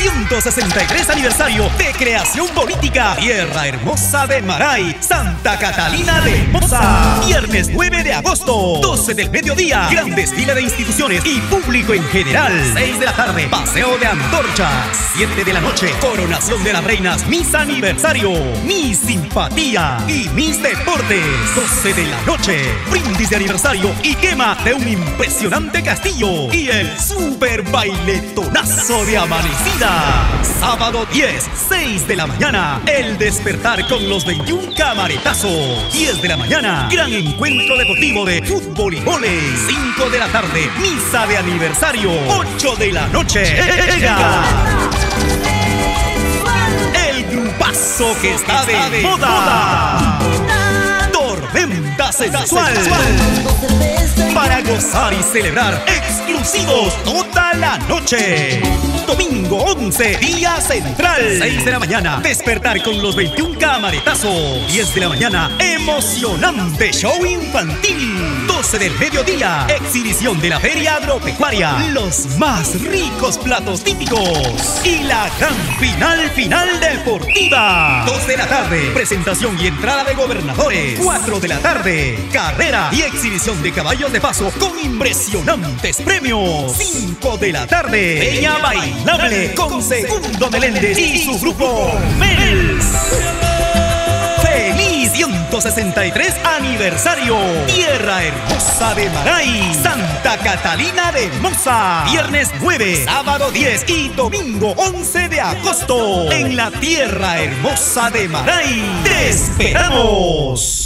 163 aniversario de creación política. Tierra Hermosa de Maray, Santa Catalina de Moza. Viernes 9 de agosto, 12 del mediodía. Gran desfile de instituciones y público en general. 6 de la tarde, paseo de antorchas. 7 de la noche, coronación de las reinas, mis aniversario, mi simpatía y mis deportes. 12 de la noche, brindis de aniversario y quema de un impresionante castillo. Y el super bailetonazo de amanecida. Sábado 10, 6 de la mañana, el despertar con los 21 camaretazos. 10 de la mañana, gran encuentro deportivo de fútbol y volei. 5 de la tarde, misa de aniversario. 8 de la noche, llega el grupazo que está de moda. Tormenta sensual. Para gozar y celebrar exclusivos toda la noche. Domingo 11, día central. 6 de la mañana, despertar con los 21 camaretazos. 10 de la mañana, emocionante show infantil. 12 del mediodía, exhibición de la feria agropecuaria. Los más ricos platos típicos. Y la gran final final deportiva. 2 de la tarde, presentación y entrada de gobernadores. 4 de la tarde, carrera y exhibición de caballos de paso con impresionantes premios. 5 de la tarde, Peña Con Segundo Meléndez y su grupo Mels. ¡Feliz 163 aniversario! Tierra Hermosa de Maray, Santa Catalina de Moza. Viernes 9, sábado 10 y domingo 11 de agosto. En la Tierra Hermosa de Maray. ¡Te esperamos!